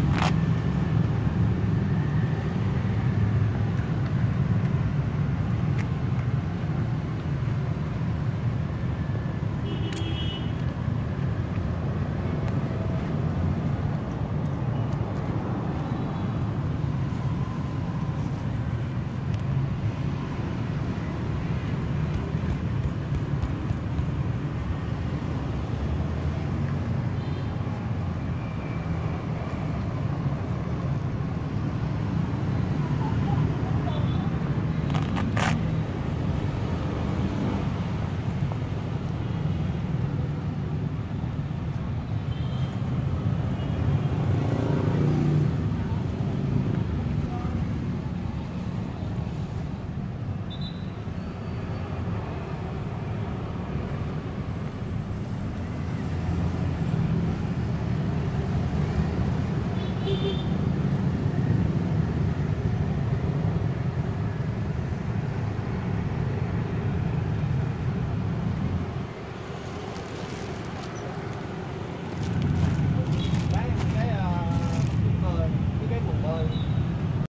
you